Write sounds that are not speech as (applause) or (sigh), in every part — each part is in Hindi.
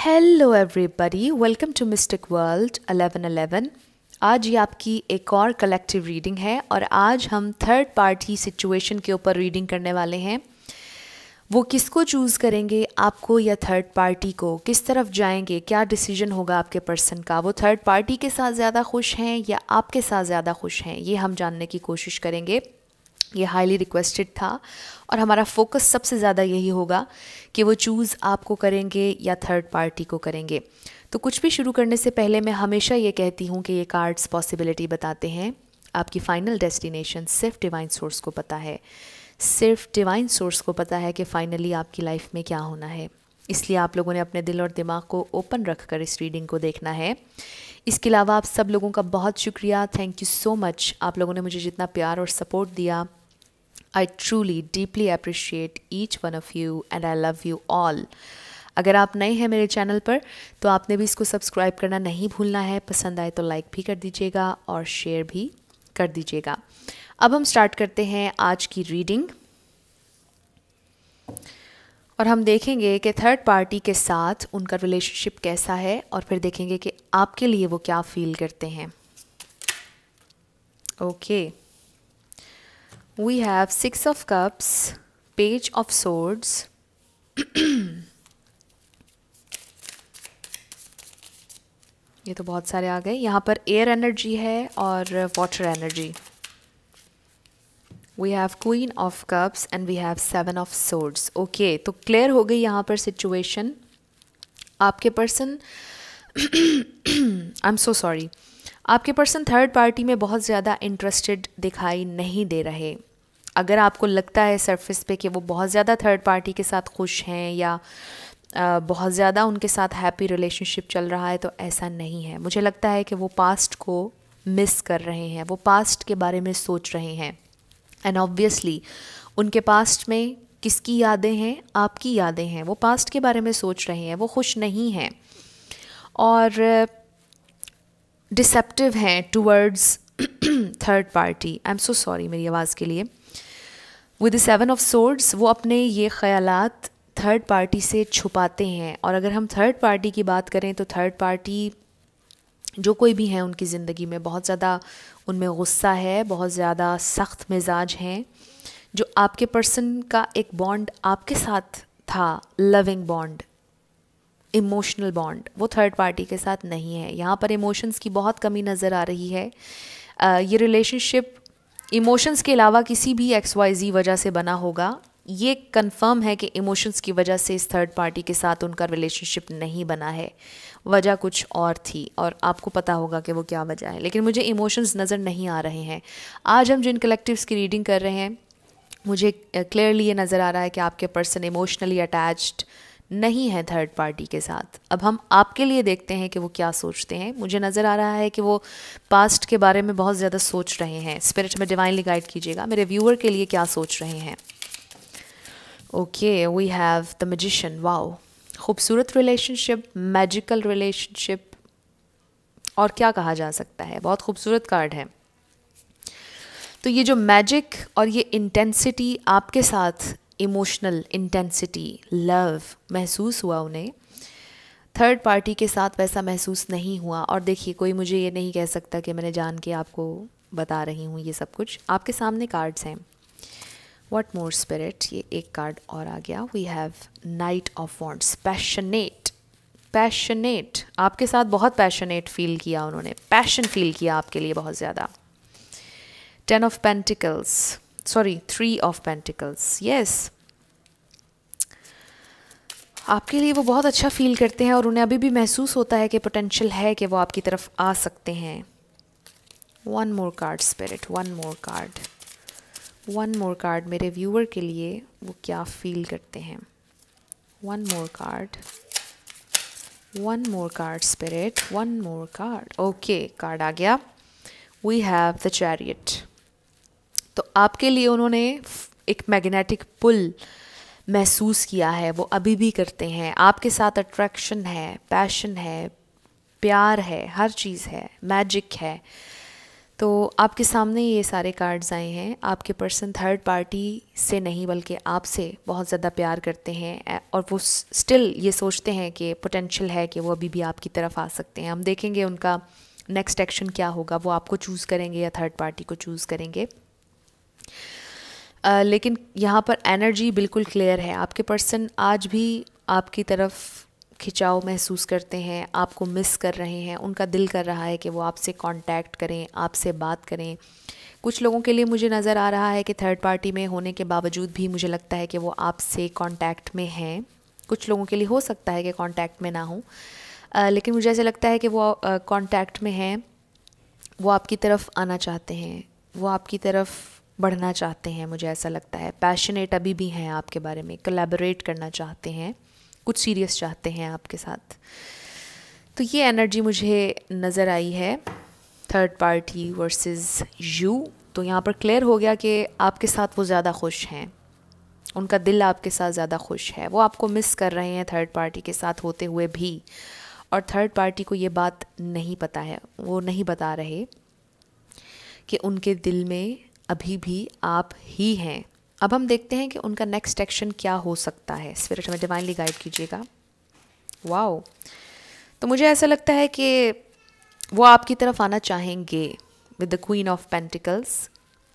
Hello everybody welcome to mystic world 1111 आज ये आपकी एक और कलेक्टिव रीडिंग है और आज हम थर्ड पार्टी सिचुएशन के ऊपर रीडिंग करने वाले हैं। वो किसको चूज़ करेंगे, आपको या थर्ड पार्टी को? किस तरफ़ जाएँगे? क्या डिसीज़न होगा आपके पर्सन का? वो थर्ड पार्टी के साथ ज़्यादा खुश हैं या आपके साथ ज़्यादा खुश हैं? ये हम जानने की कोशिश करेंगे। ये हाईली रिक्वेस्टेड था। और हमारा फोकस सबसे ज़्यादा यही होगा कि वो चूज़ आपको करेंगे या थर्ड पार्टी को करेंगे। तो कुछ भी शुरू करने से पहले मैं हमेशा ये कहती हूँ कि ये कार्ड्स पॉसिबिलिटी बताते हैं। आपकी फ़ाइनल डेस्टिनेशन सिर्फ़ डिवाइन सोर्स को पता है। सिर्फ़ डिवाइन सोर्स को पता है कि फ़ाइनली आपकी लाइफ में क्या होना है। इसलिए आप लोगों ने अपने दिल और दिमाग को ओपन रख कर इस रीडिंग को देखना है। इसके अलावा आप सब लोगों का बहुत शुक्रिया। थैंक यू सो मच आप लोगों ने मुझे जितना प्यार और सपोर्ट दिया I truly deeply appreciate each one of you and I love you all अगर आप नए हैं मेरे चैनल पर तो आपने भी इसको सब्सक्राइब करना नहीं भूलना है। पसंद आए तो लाइक भी कर दीजिएगा और शेयर भी कर दीजिएगा। अब हम स्टार्ट करते हैं आज की रीडिंग और हम देखेंगे कि थर्ड पार्टी के साथ उनका रिलेशनशिप कैसा है और फिर देखेंगे कि आपके लिए वो क्या फील करते हैं। Okay okay. We have six of cups, page of swords. (clears throat) ये तो बहुत सारे आ गए। यहाँ पर एयर एनर्जी है और water energy we have queen of cups and we have seven of swords okay तो क्लियर हो गई यहाँ पर सिचुएशन आपके person I am so sorry आपके पर्सन थर्ड पार्टी में बहुत ज़्यादा इंटरेस्टेड दिखाई नहीं दे रहे। अगर आपको लगता है सरफेस पे कि वो बहुत ज़्यादा थर्ड पार्टी के साथ खुश हैं या बहुत ज़्यादा उनके साथ हैप्पी रिलेशनशिप चल रहा है तो ऐसा नहीं है। मुझे लगता है कि वो पास्ट को मिस कर रहे हैं, वो पास्ट के बारे में सोच रहे हैं। एंड ऑब्वियसली उनके पास्ट में किसकी यादें हैं? आपकी यादें हैं। वो पास्ट के बारे में सोच रहे हैं, वो खुश नहीं हैं। और डिसेप्टिव हैं towards third party I am so sorry मेरी आवाज़ के लिए। विद सेवन ऑफ़ सोर्ड्स वो अपने ये ख्यालात थर्ड पार्टी से छुपाते हैं। और अगर हम थर्ड पार्टी की बात करें तो थर्ड पार्टी जो कोई भी है, उनकी ज़िंदगी में बहुत ज़्यादा उनमें गुस्सा है, बहुत ज़्यादा सख्त मिजाज हैं, जो आपके पर्सन का एक बॉन्ड आपके साथ था लविंग बॉन्ड इमोशनल बॉन्ड वो थर्ड पार्टी के साथ नहीं है। यहाँ पर इमोशंस की बहुत कमी नज़र आ रही है। ये रिलेशनशिप इमोशंस के अलावा किसी भी एक्स वाई जी वजह से बना होगा। ये कंफर्म है कि इमोशंस की वजह से इस थर्ड पार्टी के साथ उनका रिलेशनशिप नहीं बना है। वजह कुछ और थी और आपको पता होगा कि वो क्या वजह है। लेकिन मुझे इमोशंस नज़र नहीं आ रहे हैं। आज हम जिन कलेक्टिव्स की रीडिंग कर रहे हैं, मुझे क्लियरली ये नज़र आ रहा है कि आपके पर्सन इमोशनली अटैच्ड नहीं है थर्ड पार्टी के साथ। अब हम आपके लिए देखते हैं कि वो क्या सोचते हैं। मुझे नज़र आ रहा है कि वो पास्ट के बारे में बहुत ज़्यादा सोच रहे हैं। स्पिरिट में डिवाइनली गाइड कीजिएगा। मेरे व्यूअर के लिए क्या सोच रहे हैं। Okay we have the magician wow खूबसूरत रिलेशनशिप मैजिकल रिलेशनशिप और क्या कहा जा सकता है? बहुत खूबसूरत कार्ड है। तो ये जो मैजिक और ये इंटेंसिटी आपके साथ इमोशनल इंटेंसिटी लव महसूस हुआ उन्हें। थर्ड पार्टी के साथ वैसा महसूस नहीं हुआ। और देखिए, कोई मुझे ये नहीं कह सकता कि मैंने जान के आपको बता रही हूँ ये सब कुछ। आपके सामने कार्ड्स हैं। वट मोर स्पिरिट ये एक कार्ड और आ गया। We have knight of wands passionate passionate आपके साथ बहुत पैशनेट फील किया उन्होंने। पैशन फील किया आपके लिए बहुत ज़्यादा। Ten of pentacles sorry three of pentacles yes आपके लिए वो बहुत अच्छा फील करते हैं और उन्हें अभी भी महसूस होता है कि पोटेंशियल है कि वो आपकी तरफ़ आ सकते हैं। One more card spirit one more card one more card मेरे व्यूअर के लिए वो क्या फील करते हैं। One more card one more card spirit one more card okay card आ गया. वी हैव द चैरियट तो आपके लिए उन्होंने एक मैग्नेटिक पुल महसूस किया है, वो अभी भी करते हैं। आपके साथ अट्रैक्शन है पैशन है, प्यार है, हर चीज़ है मैजिक है। तो आपके सामने ये सारे कार्ड्स आए हैं। आपके पर्सन थर्ड पार्टी से नहीं, बल्कि आपसे बहुत ज़्यादा प्यार करते हैं। और वो स्टिल ये सोचते हैं कि पोटेंशियल है कि वो अभी भी आपकी तरफ़ आ सकते हैं। हम देखेंगे उनका नेक्स्ट एक्शन क्या होगा। वो आपको चूज़ करेंगे या थर्ड पार्टी को चूज़ करेंगे। Uh, लेकिन यहाँ पर एनर्जी बिल्कुल क्लियर है। आपके पर्सन आज भी आपकी तरफ़ खिंचाव महसूस करते हैं आपको मिस कर रहे हैं उनका दिल कर रहा है कि वो आपसे कांटेक्ट करें आपसे बात करें। कुछ लोगों के लिए मुझे नज़र आ रहा है कि थर्ड पार्टी में होने के बावजूद भी मुझे लगता है कि वो आपसे कांटेक्ट में हैं। कुछ लोगों के लिए हो सकता है कि कांटेक्ट में ना हो। लेकिन मुझे ऐसा लगता है कि वो कांटेक्ट में हैं वो आपकी तरफ़ आना चाहते हैं वो आपकी तरफ़ बढ़ना चाहते हैं, मुझे ऐसा लगता है। पैशनेट अभी भी हैं आपके बारे में कलेबरेट करना चाहते हैं, कुछ सीरियस चाहते हैं आपके साथ। तो ये एनर्जी मुझे नज़र आई है थर्ड पार्टी वर्सेस यू तो यहाँ पर क्लियर हो गया कि आपके साथ वो ज़्यादा खुश हैं। उनका दिल आपके साथ ज़्यादा खुश है। वो आपको मिस कर रहे हैं थर्ड पार्टी के साथ होते हुए भी। और थर्ड पार्टी को ये बात नहीं पता है, वो नहीं बता रहे कि उनके दिल में अभी भी आप ही हैं। अब हम देखते हैं कि उनका नेक्स्ट एक्शन क्या हो सकता है। स्पिरिट में डिवाइनली गाइड कीजिएगा। वाओ तो मुझे ऐसा लगता है कि वो आपकी तरफ़ आना चाहेंगे with the queen of pentacles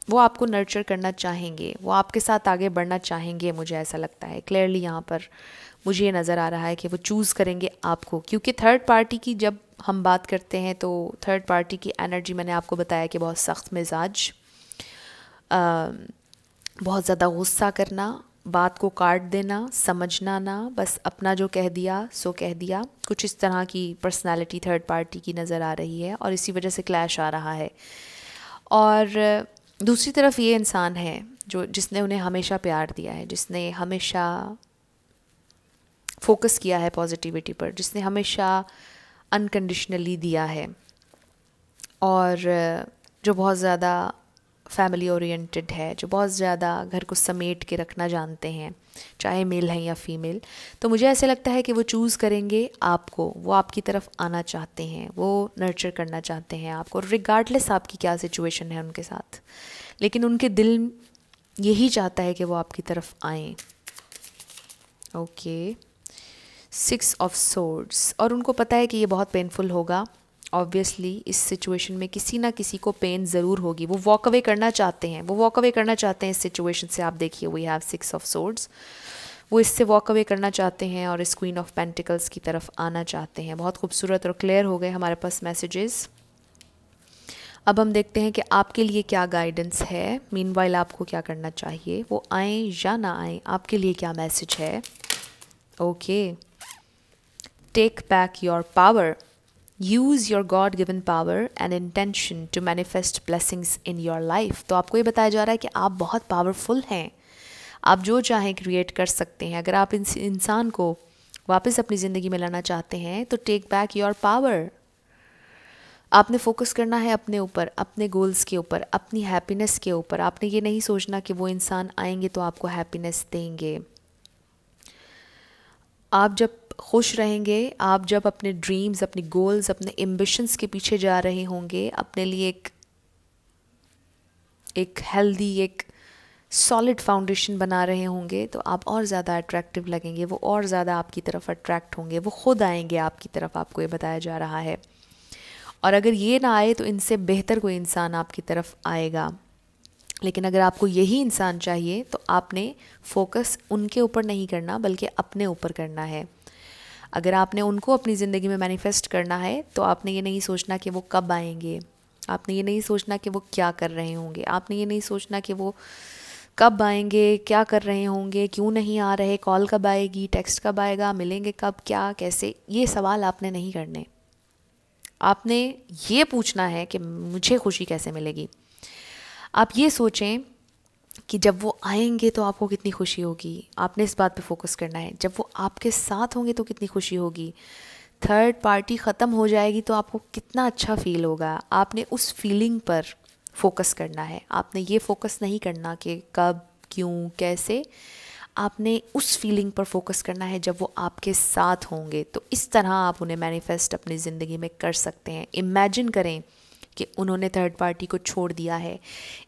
वो आपको नर्चर करना चाहेंगे। वो आपके साथ आगे बढ़ना चाहेंगे, मुझे ऐसा लगता है। क्लियरली यहाँ पर मुझे ये नज़र आ रहा है कि वो चूज़ करेंगे आपको। क्योंकि थर्ड पार्टी की जब हम बात करते हैं तो थर्ड पार्टी की एनर्जी मैंने आपको बताया कि बहुत सख्त मिजाज बहुत ज़्यादा गुस्सा करना, बात को काट देना, समझना ना, बस अपना जो कह दिया, सो कह दिया। कुछ इस तरह की पर्सनालिटी थर्ड पार्टी की नज़र आ रही है और इसी वजह से क्लैश आ रहा है। और दूसरी तरफ़ ये इंसान है जो, जिसने उन्हें हमेशा प्यार दिया है, जिसने हमेशा फोकस किया है पॉजिटिविटी पर, जिसने हमेशा अनकंडीशनली दिया है। और जो बहुत ज़्यादा फैमिली ओरिएंटेड है, जो बहुत ज़्यादा घर को समेट के रखना जानते हैं, चाहे मेल हैं या फीमेल तो मुझे ऐसे लगता है कि वो चूज़ करेंगे आपको, वो आपकी तरफ़ आना चाहते हैं, वो नर्चर करना चाहते हैं आपको रिगार्डलेस आपकी क्या सिचुएशन है उनके साथ, लेकिन उनके दिल यही चाहता है कि वो आपकी तरफ़ आएँ। ओके सिक्स ऑफ़ सोर्ड्स और उनको पता है कि ये बहुत पेनफुल होगा। ऑब्वियसली इस सिचुएशन में किसी ना किसी को पेन ज़रूर होगी। वो वॉक अवे करना चाहते हैं। वो वॉक अवे करना चाहते हैं इस सिचुएशन से। आप देखिए we have six of swords वो इससे वॉक अवे करना चाहते हैं और इस क्वीन ऑफ़ पेंटिकल्स की तरफ़ आना चाहते हैं। बहुत खूबसूरत और क्लियर हो गए हमारे पास मैसेजेस अब हम देखते हैं कि आपके लिए क्या गाइडेंस है। मीन आपको क्या करना चाहिए? वो आए या ना आए, आपके लिए क्या मैसेज है? Okay take back your power use your god given power and intention to manifest blessings in your life तो आपको ये बताया जा रहा है कि आप बहुत पावरफुल हैं। आप जो चाहें क्रिएट कर सकते हैं। अगर आप इस इंसान को वापस अपनी ज़िंदगी में लाना चाहते हैं तो टेक बैक योर पावर आपने फोकस करना है अपने ऊपर, अपने गोल्स के ऊपर, अपनी हैप्पीनेस के ऊपर। आपने ये नहीं सोचना कि वो इंसान आएँगे तो आपको हैप्पीनेस देंगे। आप जब खुश रहेंगे, आप जब अपने ड्रीम्स अपने गोल्स अपने एम्बिशंस के पीछे जा रहे होंगे, अपने लिए एक एक हेल्दी एक सॉलिड फाउंडेशन बना रहे होंगे तो आप और ज़्यादा अट्रैक्टिव लगेंगे, वो और ज़्यादा आपकी तरफ़ अट्रैक्ट होंगे, वो खुद आएँगे आपकी तरफ़, आपको ये बताया जा रहा है। और अगर ये ना आए तो इनसे बेहतर कोई इंसान आपकी तरफ़ आएगा। लेकिन अगर आपको यही इंसान चाहिए तो आपने फोकस उनके ऊपर नहीं करना, बल्कि अपने ऊपर करना है। अगर आपने उनको अपनी ज़िंदगी में मैनिफेस्ट करना है तो आपने ये नहीं सोचना कि वो कब आएँगे। आपने ये नहीं सोचना कि वो क्या कर रहे होंगे। आपने ये नहीं सोचना कि वो कब आएँगे, क्या कर रहे होंगे, क्यों नहीं आ रहे, कॉल कब आएगी टेक्स्ट कब आएगा, मिलेंगे कब, क्या, कैसे, ये सवाल आपने नहीं करने। आपने ये पूछना है कि मुझे खुशी कैसे मिलेगी। आप ये सोचें कि जब वो आएँगे तो आपको कितनी खुशी होगी। आपने इस बात पे फोकस करना है। जब वो आपके साथ होंगे तो कितनी खुशी होगी। थर्ड पार्टी ख़त्म हो जाएगी तो आपको कितना अच्छा फील होगा। आपने उस फीलिंग पर फोकस करना है। आपने ये फोकस नहीं करना कि कब, क्यों, कैसे। आपने उस फीलिंग पर फोकस करना है जब वो आपके साथ होंगे। तो इस तरह आप उन्हें मैनिफेस्ट अपनी ज़िंदगी में कर सकते हैं। इमेजिन करें कि उन्होंने थर्ड पार्टी को छोड़ दिया है।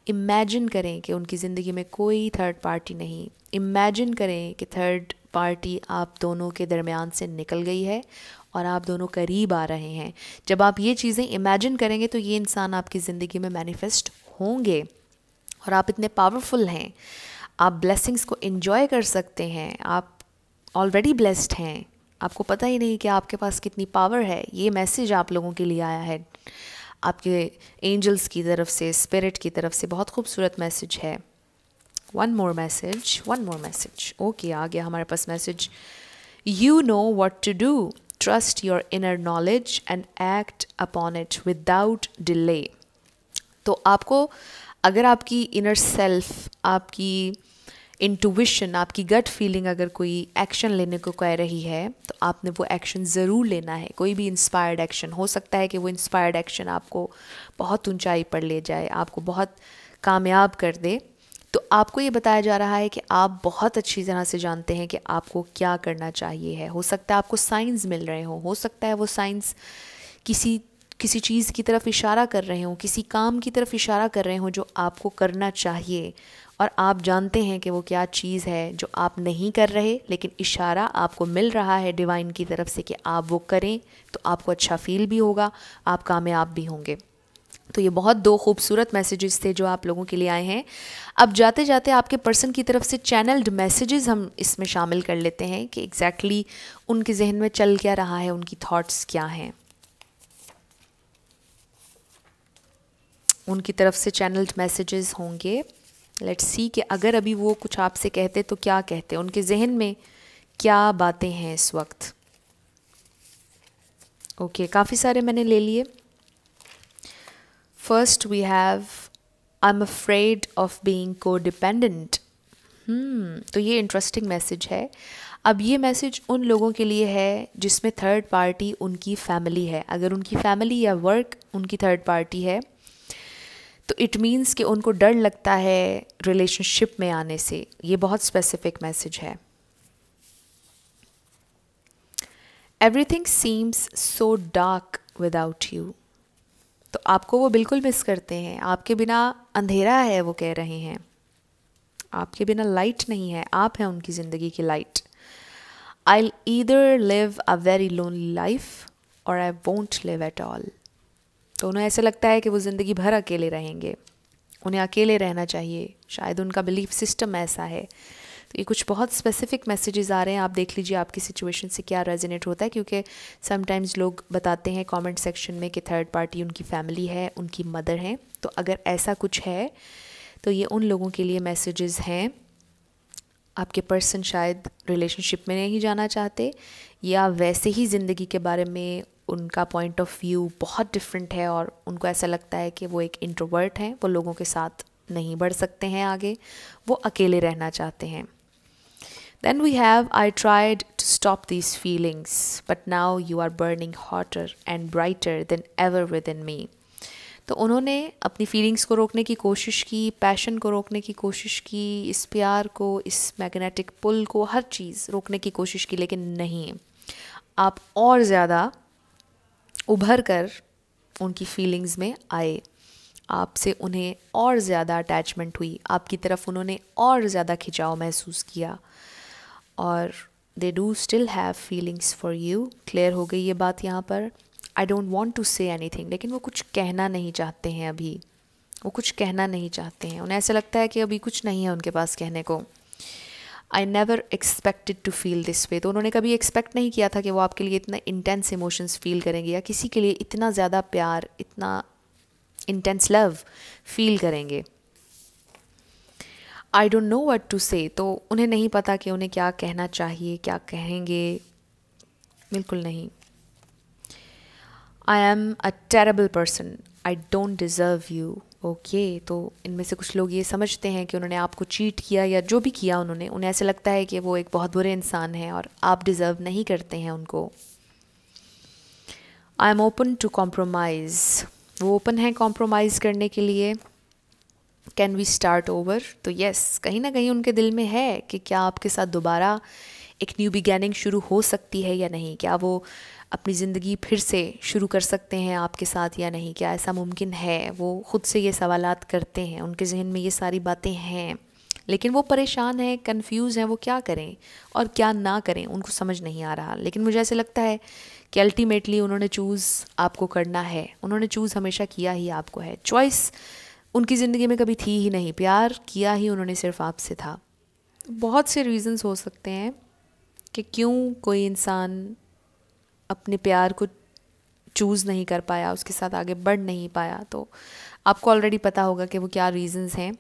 इमेजिन करें कि उनकी ज़िंदगी में कोई थर्ड पार्टी नहीं। इमेजिन करें कि थर्ड पार्टी आप दोनों के दरमियान से निकल गई है और आप दोनों करीब आ रहे हैं। जब आप ये चीज़ें इमेजिन करेंगे तो ये इंसान आपकी ज़िंदगी में मैनिफेस्ट होंगे और आप इतने पावरफुल हैं। आप ब्लेसिंग्स को इन्जॉय कर सकते हैं। आप ऑलरेडी ब्लेस्ड हैं। आपको पता ही नहीं कि आपके पास कितनी पावर है। ये मैसेज आप लोगों के लिए आया है। आपके एंजल्स की तरफ़ से स्पिरिट की तरफ़ से बहुत खूबसूरत मैसेज है। One more message one more message okay आ गया हमारे पास message you know what to do trust your inner knowledge and act upon it without delay तो आपको, अगर आपकी इनर सेल्फ आपकी इंटुविशन आपकी गट फीलिंग अगर कोई एक्शन लेने को कह रही है तो आपने वो एक्शन ज़रूर लेना है। कोई भी इंस्पायर्ड एक्शन हो सकता है कि वो इंस्पायर्ड एक्शन आपको बहुत ऊंचाई पर ले जाए, आपको बहुत कामयाब कर दे। तो आपको ये बताया जा रहा है कि आप बहुत अच्छी तरह से जानते हैं कि आपको क्या करना चाहिए है। हो सकता है आपको साइंस मिल रहे हो हो सकता है वो साइंस किसी किसी चीज़ की तरफ़ इशारा कर रहे हों, किसी काम की तरफ़ इशारा कर रहे हों जो आपको करना चाहिए। और आप जानते हैं कि वो क्या चीज़ है जो आप नहीं कर रहे, लेकिन इशारा आपको मिल रहा है डिवाइन की तरफ़ से कि आप वो करें तो आपको अच्छा फील भी होगा, आप कामयाब भी होंगे। तो ये बहुत दो खूबसूरत मैसेजेस थे जो आप लोगों के लिए आए हैं। अब जाते जाते आपके पर्सन की तरफ़ से चैनल्ड मैसेजेस हम इसमें शामिल कर लेते हैं कि एग्जैक्टली exactly उनके जहन में चल क्या रहा है, उनकी थॉट्स क्या हैं। उनकी तरफ़ से चैनल्ड मैसेजेस होंगे। लेट्स सी कि अगर अभी वो कुछ आपसे कहते तो क्या कहते? उनके जहन में क्या बातें हैं इस वक्त? ओके okay, काफ़ी सारे मैंने ले लिए। First we have I am afraid of being को डिपेंडेंट तो ये इंटरेस्टिंग मैसेज है। अब ये मैसेज उन लोगों के लिए है जिसमें थर्ड पार्टी उनकी फैमिली है। अगर उनकी फैमिली या वर्क उनकी थर्ड पार्टी है तो इट मीन्स कि उनको डर लगता है रिलेशनशिप में आने से। ये बहुत स्पेसिफिक मैसेज है। Everything seems so dark without you तो आपको वो बिल्कुल मिस करते हैं। आपके बिना अंधेरा है, वो कह रहे हैं। आपके बिना लाइट नहीं है। आप हैं उनकी ज़िंदगी की light I either live a very lonely life और I won't live at all तो उन्हें ऐसा लगता है कि वो ज़िंदगी भर अकेले रहेंगे। उन्हें अकेले रहना चाहिए। शायद उनका बिलीफ सिस्टम ऐसा है। तो ये कुछ बहुत स्पेसिफिक मैसेजेस आ रहे हैं। आप देख लीजिए आपकी सिचुएशन से क्या रेजोनेट होता है, क्योंकि समटाइम्स लोग बताते हैं कमेंट सेक्शन में कि थर्ड पार्टी उनकी फैमिली है, उनकी मदर हैं। तो अगर ऐसा कुछ है तो ये उन लोगों के लिए मैसेजेस हैं। आपके पर्सन शायद रिलेशनशिप में नहीं जाना चाहते, या वैसे ही ज़िंदगी के बारे में उनका पॉइंट ऑफ़ व्यू बहुत डिफरेंट है और उनको ऐसा लगता है कि वो एक इंट्रोवर्ट हैं, वो लोगों के साथ नहीं बढ़ सकते हैं आगे, वो अकेले रहना चाहते हैं। Then we have I tried to stop these feelings but now you are burning hotter and brighter than ever within me तो उन्होंने अपनी फीलिंग्स को रोकने की कोशिश की पैशन को रोकने की कोशिश की, इस प्यार को, इस मैग्नेटिक पुल को, हर चीज़ रोकने की कोशिश की, लेकिन नहीं। आप और ज़्यादा उभर कर उनकी फीलिंग्स में आए। आपसे उन्हें और ज़्यादा अटैचमेंट हुई। आपकी तरफ़ उन्होंने और ज़्यादा खिंचाव महसूस किया। और they do still have feelings for you clear हो गई ये बात यहाँ पर। I don't want to say anything लेकिन वो कुछ कहना नहीं चाहते हैं अभी। वो कुछ कहना नहीं चाहते हैं। उन्हें ऐसा लगता है कि अभी कुछ नहीं है उनके पास कहने को। I never expected to feel this way तो उन्होंने कभी एक्सपेक्ट नहीं किया था कि वो आपके लिए इतना इंटेंस इमोशंस फील करेंगे या किसी के लिए इतना ज़्यादा प्यार, इतना इंटेंस लव फील करेंगे। I don't know what to say तो उन्हें नहीं पता कि उन्हें क्या कहना चाहिए, क्या कहेंगे। बिल्कुल नहीं। I am a terrible person I don't deserve you okay तो इनमें से कुछ लोग ये समझते हैं कि उन्होंने आपको चीट किया या जो भी किया उन्होंने, उन्हें ऐसा लगता है कि वो एक बहुत बुरे इंसान हैं और आप डिज़र्व नहीं करते हैं उनको। I am open to compromise वो ओपन है कॉम्प्रोमाइज़ करने के लिए। कैन वी स्टार्ट ओवर तो येस कहीं ना कहीं उनके दिल में है कि क्या आपके साथ दोबारा एक न्यू बिगैनिंग शुरू हो सकती है या नहीं? क्या वो अपनी ज़िंदगी फिर से शुरू कर सकते हैं आपके साथ या नहीं? क्या ऐसा मुमकिन है? वो ख़ुद से ये सवाल करते हैं, उनके जहन में ये सारी बातें हैं। लेकिन वो परेशान हैं कंफ्यूज हैं, वो क्या करें? और क्या ना करें? उनको समझ नहीं आ रहा। लेकिन मुझे ऐसे लगता है कि अल्टीमेटली उन्होंने चूज़ आपको करना है। उन्होंने चूज़ हमेशा किया ही आपको है। चॉइस उनकी ज़िंदगी में कभी थी ही नहीं। प्यार किया ही उन्होंने सिर्फ़ आपसे था। बहुत से रीज़न्स हो सकते हैं कि क्यों कोई इंसान अपने प्यार को चूज़ नहीं कर पाया, उसके साथ आगे बढ़ नहीं पाया तो आपको ऑलरेडी पता होगा कि वो क्या रीज़न्स हैं।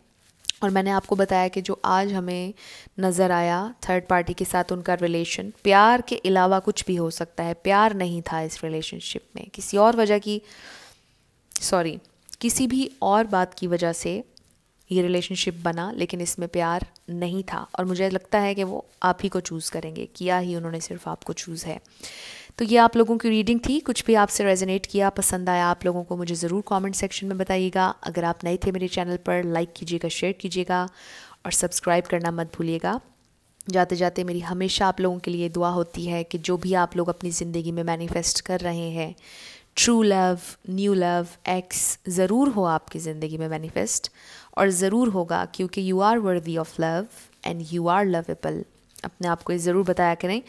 और मैंने आपको बताया कि जो आज हमें नज़र आया थर्ड पार्टी के साथ उनका रिलेशन प्यार के अलावा कुछ भी हो सकता है। प्यार नहीं था इस रिलेशनशिप में। किसी और वजह की सॉरी किसी भी और बात की वजह से ये रिलेशनशिप बना, लेकिन इसमें प्यार नहीं था। और मुझे लगता है कि वो आप ही को चूज़ करेंगे, किया ही उन्होंने सिर्फ़ आपको चूज़ है। तो ये आप लोगों की रीडिंग थी। कुछ भी आपसे रेजोनेट किया, पसंद आया, आप लोगों को मुझे ज़रूर कमेंट सेक्शन में बताइएगा। अगर आप नए थे मेरे चैनल पर लाइक कीजिएगा शेयर कीजिएगा और सब्सक्राइब करना मत भूलिएगा। जाते जाते मेरी हमेशा आप लोगों के लिए दुआ होती है कि जो भी आप लोग अपनी ज़िंदगी में मैनिफेस्ट कर रहे हैं true love new love ex ज़रूर हो आपकी ज़िंदगी में मैनिफेस्ट और ज़रूर होगा क्योंकि you are worthy of love and you are lovable अपने आप को ये ज़रूर बताया करें।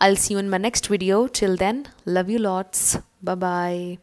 I'll see you in my next video. Till then, love you lots. Bye bye.